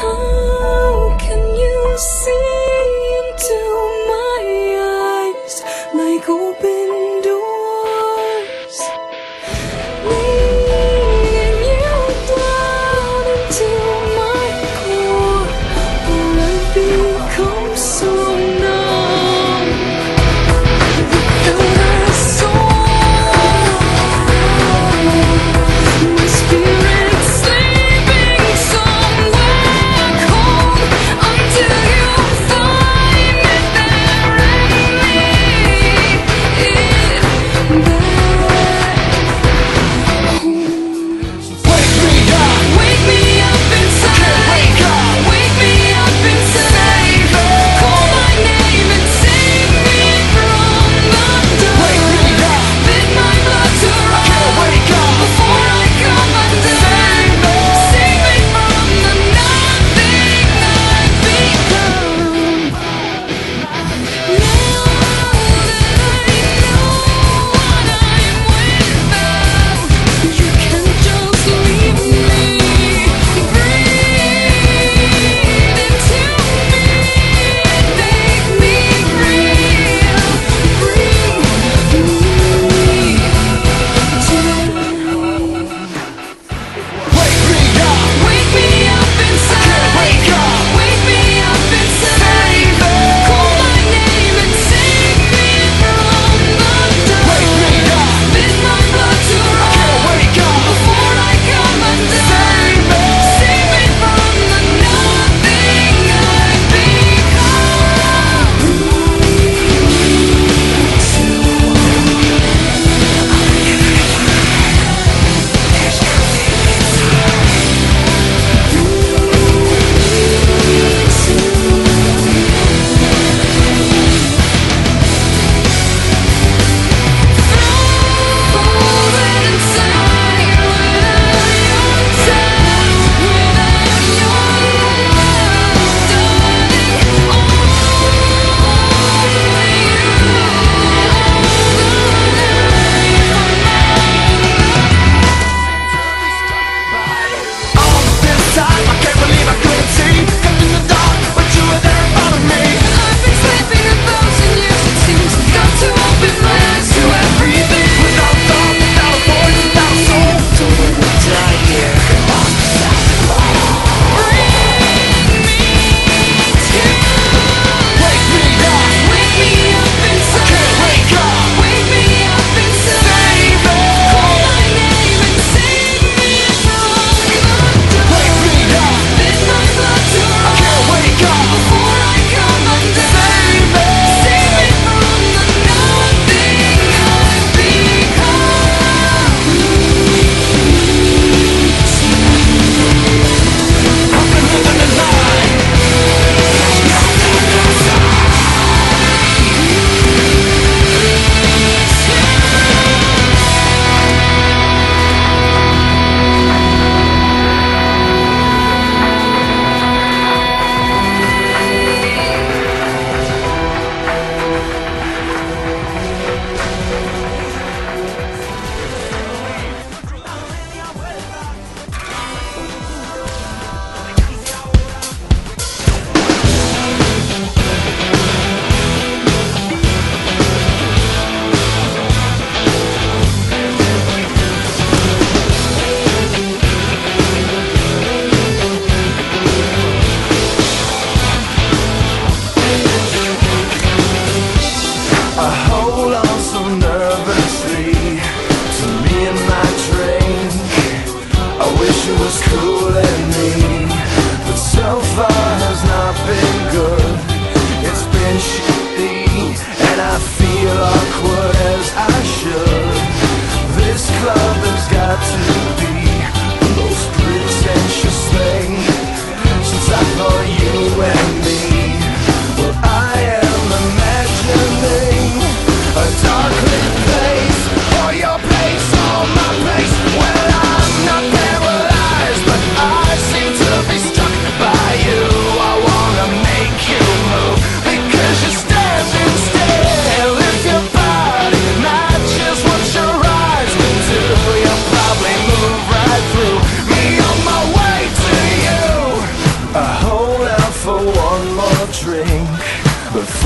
How can you see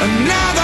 another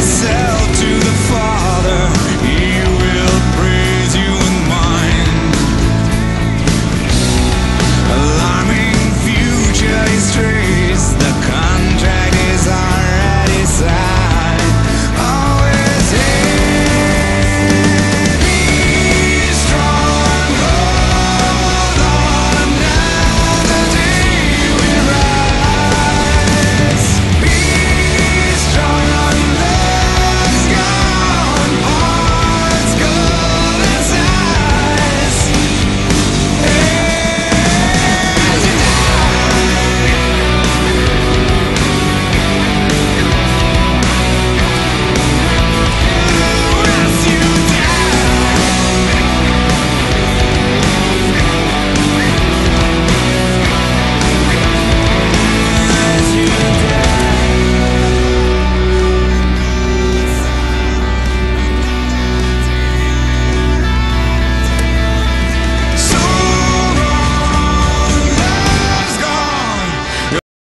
myself.